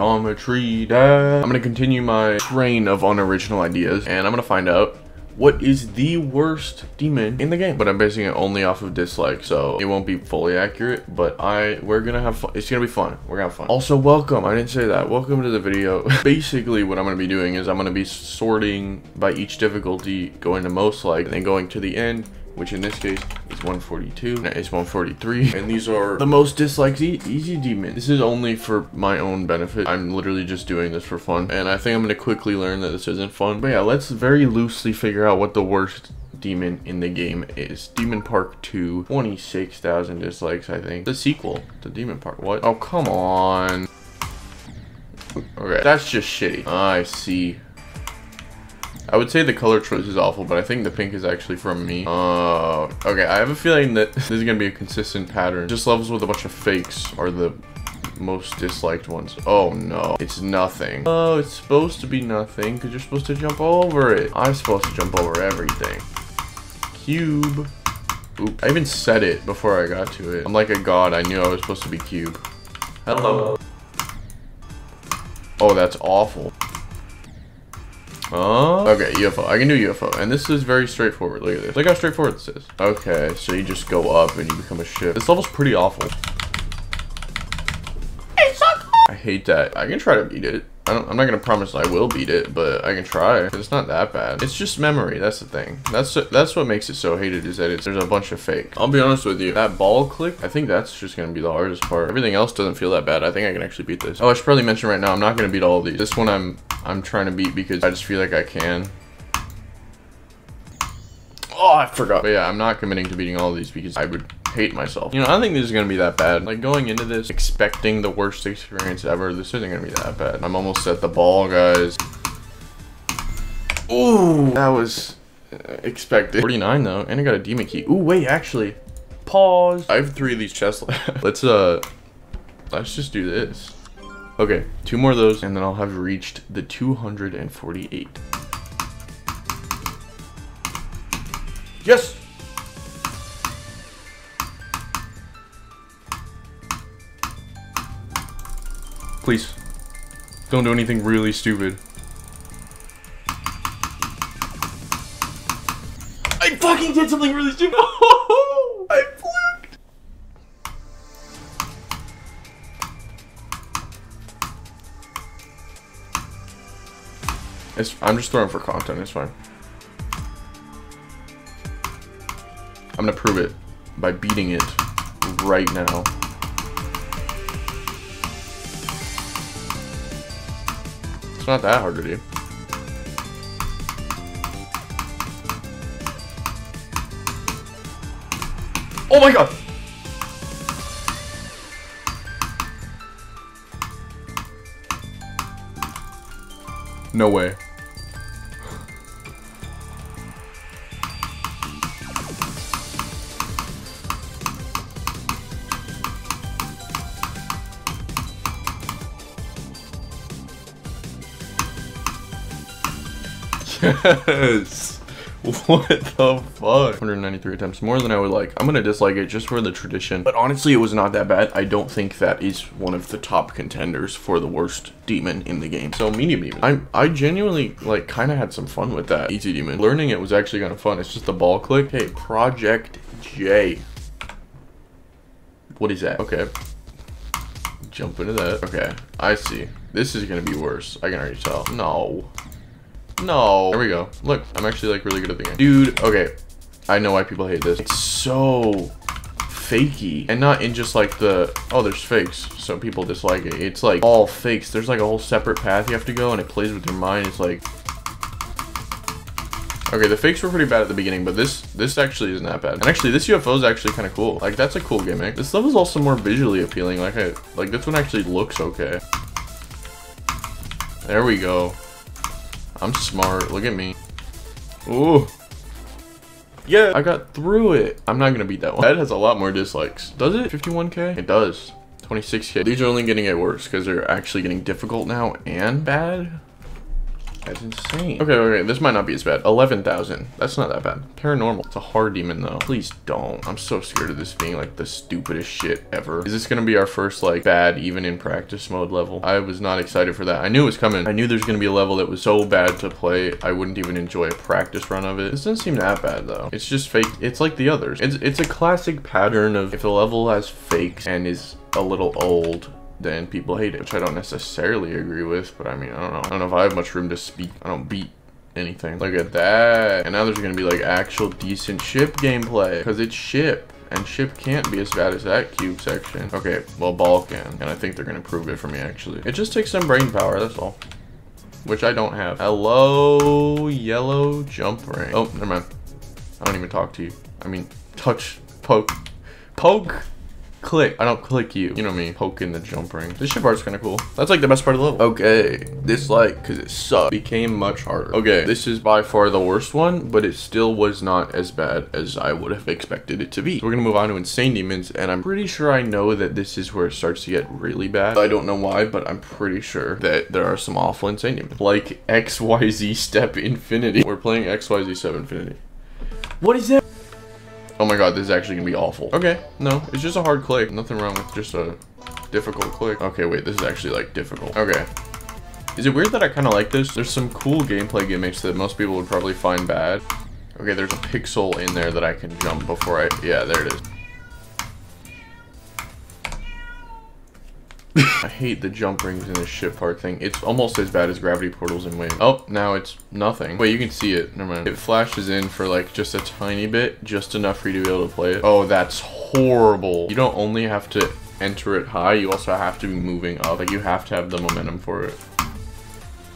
Geometry Dash. I'm gonna continue my train of unoriginal ideas, and I'm gonna find out what is the worst demon in the game. But i'm basing it only off of dislike so it won't be fully accurate but i we're gonna have fun. It's gonna be fun. We're gonna have fun. Also welcome. I didn't say that. Welcome to the video. Basically what i'm gonna be doing is i'm gonna be sorting by each difficulty going to most like and then going to the end which in this case is 142 it's 143 and these are the most disliked e easy demon this is only for my own benefit. I'm literally just doing this for fun. And i think i'm going to quickly learn that this isn't fun. But yeah let's very loosely figure out what the worst demon in the game is. Demon park 2 26,000 dislikes i think. The sequel to demon park. What? Oh come on. Okay. That's just shitty. I see I would say the color choice is awful, but I think the pink is actually from me. Uh, okay, I have a feeling that this is gonna be a consistent pattern. Just levels with a bunch of fakes are the most disliked ones. Oh no, it's nothing. Oh, it's supposed to be nothing because you're supposed to jump over it. I'm supposed to jump over everything. Cube. Oop, I even said it before I got to it. I'm like a god, I knew I was supposed to be cube. Hello. Oh, that's awful. Oh, okay, UFO. I can do UFO. And this is very straightforward. Look at this. Look how straightforward this is. Okay, so you just go up and you become a ship. This level's pretty awful. I hate that. I can try to beat it. I am not gonna promise I will beat it, but I can try. It's not that bad. It's just memory. That's the thing. That's that's what makes it so hated is that it's there's a bunch of fake. I'll be honest with you. That ball click, I think that's just gonna be the hardest part. Everything else doesn't feel that bad. I think I can actually beat this. Oh, I should probably mention right now. I'm not gonna beat all of these. This one I'm I'm trying to beat because I just feel like I can. Oh, I forgot. But yeah, I'm not committing to beating all these because I would hate myself. You know, I don't think this is going to be that bad. Like, going into this, expecting the worst experience ever, this isn't going to be that bad. I'm almost at the ball, guys. Ooh, that was uh, expected. 49, though, and I got a demon key. Ooh, wait, actually, pause. I have three of these chests left. let's, uh, let's just do this. Okay, two more of those, and then I'll have reached the 248. Yes! Please. Don't do anything really stupid. I fucking did something really stupid! It's, I'm just throwing for content, it's fine. I'm gonna prove it by beating it right now. It's not that hard to do. Oh my god! No way. Yes! What the fuck? 193 attempts, more than I would like. I'm gonna dislike it just for the tradition. But honestly, it was not that bad. I don't think that is one of the top contenders for the worst demon in the game. So medium demon. I I genuinely like kind of had some fun with that easy demon. Learning it was actually kind of fun. It's just a ball click. Hey, Project J. What is that? Okay. Jump into that. Okay, I see. This is gonna be worse. I can already tell. No. No. There we go. Look, I'm actually like really good at the game. Dude, okay. I know why people hate this. It's so fakey. And not in just like the, oh, there's fakes, so people dislike it. It's like all fakes. There's like a whole separate path you have to go and it plays with your mind. It's like, Okay, the fakes were pretty bad at the beginning, but this this actually isn't that bad. And actually, this UFO is actually kind of cool. Like, that's a cool gimmick. This level is also more visually appealing. Like, I, like this one actually looks okay. There we go. I'm smart. Look at me. Ooh. Yeah, I got through it. I'm not gonna beat that one. That has a lot more dislikes. Does it? 51k? It does. 26k. These are only getting it worse because they're actually getting difficult now and bad. That's insane. Okay, okay, this might not be as bad. 11,000. That's not that bad. Paranormal. It's a hard demon, though. Please don't. I'm so scared of this being, like, the stupidest shit ever. Is this gonna be our first, like, bad, even in practice mode level? I was not excited for that. I knew it was coming. I knew there's gonna be a level that was so bad to play, I wouldn't even enjoy a practice run of it. This doesn't seem that bad, though. It's just fake. It's like the others. It's, it's a classic pattern of if a level has fakes and is a little old, then people hate it, which I don't necessarily agree with, but I mean, I don't know. I don't know if I have much room to speak. I don't beat anything. Look at that. And now there's gonna be like actual decent ship gameplay, because it's ship. And ship can't be as bad as that cube section. Okay, well, ball can. And I think they're gonna prove it for me, actually. It just takes some brain power, that's all. Which I don't have. Hello, yellow jump ring. Oh, never mind. I don't even talk to you. I mean, touch, poke, poke click. I don't click you. You know me, poking the jump ring. This ship art's kind of cool. That's like the best part of the level. Okay, this like, because it sucked. Became much harder. Okay, this is by far the worst one, but it still was not as bad as I would have expected it to be. So we're gonna move on to Insane Demons, and I'm pretty sure I know that this is where it starts to get really bad. I don't know why, but I'm pretty sure that there are some awful Insane Demons. Like XYZ Step Infinity. We're playing XYZ Step Infinity. What is that? Oh my god, this is actually gonna be awful. Okay, no, it's just a hard click. Nothing wrong with just a difficult click. Okay, wait, this is actually like difficult. Okay. Is it weird that I kind of like this? There's some cool gameplay gimmicks that most people would probably find bad. Okay, there's a pixel in there that I can jump before I... Yeah, there it is. I hate the jump rings in this ship part thing. It's almost as bad as gravity portals in Wave. Oh, now it's nothing. Wait, you can see it. Never mind. It flashes in for like just a tiny bit, just enough for you to be able to play it. Oh, that's horrible. You don't only have to enter it high, you also have to be moving up. Like you have to have the momentum for it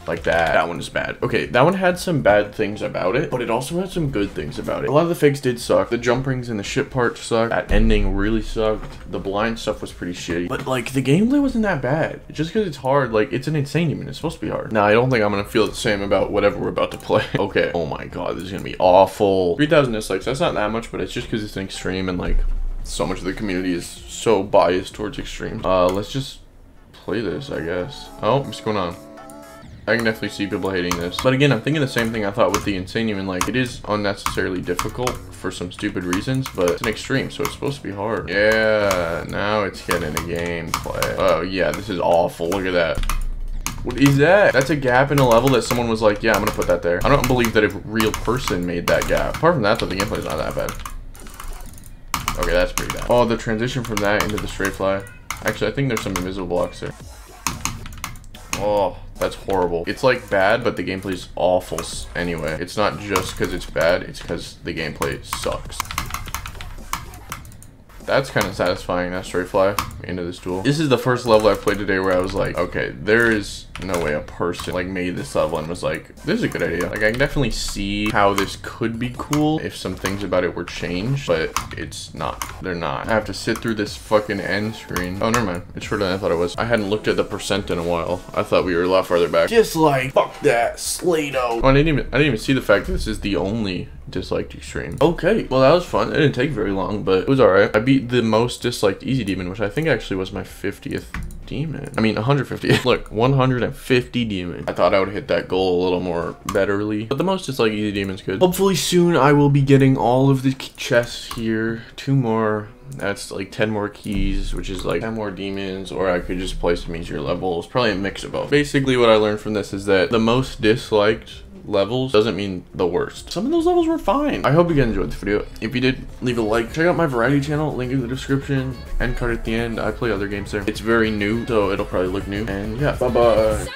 like that. That one is bad. Okay, that one had some bad things about it, but it also had some good things about it. A lot of the fakes did suck. The jump rings and the ship part sucked. That ending really sucked. The blind stuff was pretty shitty. But like the gameplay wasn't that bad. Just because it's hard, like it's an insane demon. It's supposed to be hard. Now I don't think I'm gonna feel the same about whatever we're about to play. okay. Oh my god, this is gonna be awful. 3,000 dislikes. That's not that much, but it's just because it's an extreme and like so much of the community is so biased towards extremes. Uh, let's just play this, I guess. Oh, what's going on? I can definitely see people hating this. But again, I'm thinking the same thing I thought with the Insane Demon. Like, it is unnecessarily difficult for some stupid reasons, but it's an extreme, so it's supposed to be hard. Yeah, now it's getting a gameplay. Oh, yeah, this is awful. Look at that. What is that? That's a gap in a level that someone was like, yeah, I'm gonna put that there. I don't believe that a real person made that gap. Apart from that, though, the gameplay is not that bad. Okay, that's pretty bad. Oh, the transition from that into the straight fly. Actually, I think there's some invisible blocks there. Oh, that's horrible. It's like bad, but the gameplay is awful anyway. It's not just because it's bad, it's because the gameplay sucks. That's kind of satisfying, that straight fly into this duel. This is the first level I've played today where I was like, okay, there is no way a person like made this level and was like, this is a good idea. Like I can definitely see how this could be cool if some things about it were changed, but it's not. They're not. I have to sit through this fucking end screen. Oh, never mind. It's shorter than I thought it was. I hadn't looked at the percent in a while. I thought we were a lot farther back. Just like, fuck that, Slato. Oh, I didn't even, I didn't even see the fact that this is the only disliked extreme. Okay, well that was fun. It didn't take very long, but it was alright. I beat the most disliked easy demon, which I think actually was my 50th demon. I mean, 150. Look, 150 demon. I thought I would hit that goal a little more betterly, but the most is like easy demon's good. Hopefully soon I will be getting all of the chests here. Two more. That's like 10 more keys, which is like 10 more demons, or I could just play some easier levels. Probably a mix of both. Basically, what I learned from this is that the most disliked levels doesn't mean the worst. Some of those levels were fine. I hope you guys enjoyed this video. If you did, leave a like. Check out my variety channel, link in the description, end card at the end. I play other games there. It's very new, so it'll probably look new. And yeah, bye-bye.